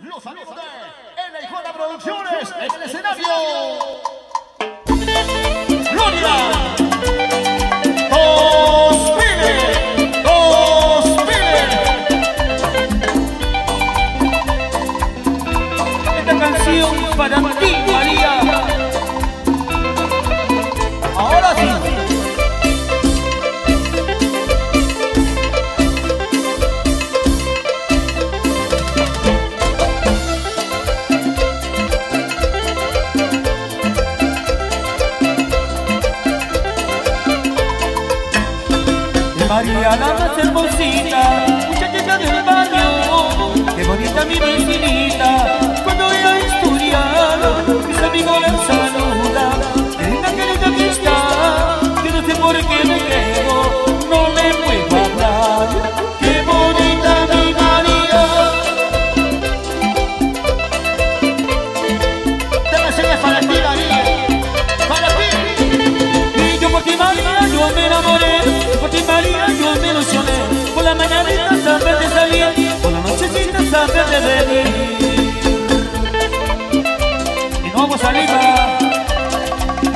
Los amigos de NJ Producciones en el escenario. María la más hermosita, muchachita del barrio, qué bonita mi vecinita,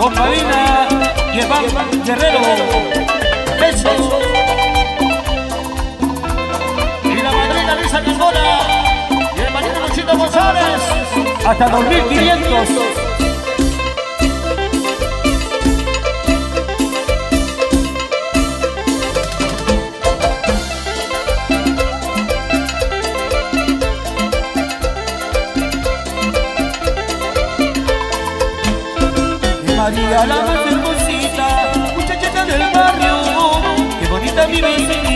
con y Iván Guerrero. Besos. Y la madrina Luisa Carbona. Y el marido Luchito González. Hasta 2500. María la más hermosita, muchachita del barrio, qué bonita mi vecinita,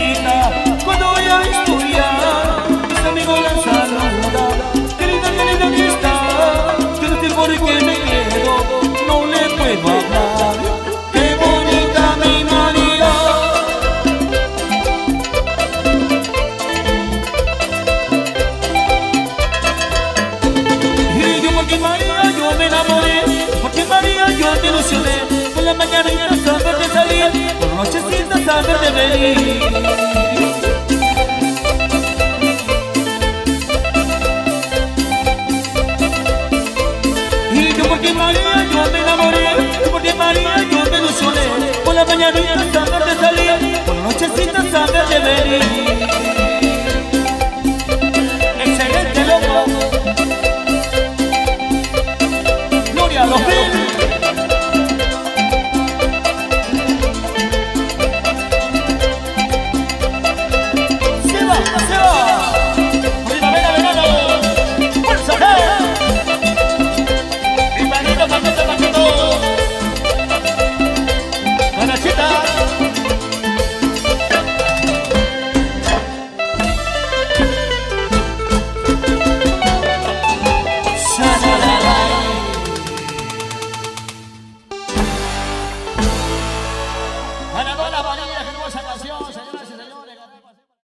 Y yo porque María yo me enamoré, porque María yo me ilusioné, por la mañana ya saber de salir, por la nochecita saber de venir.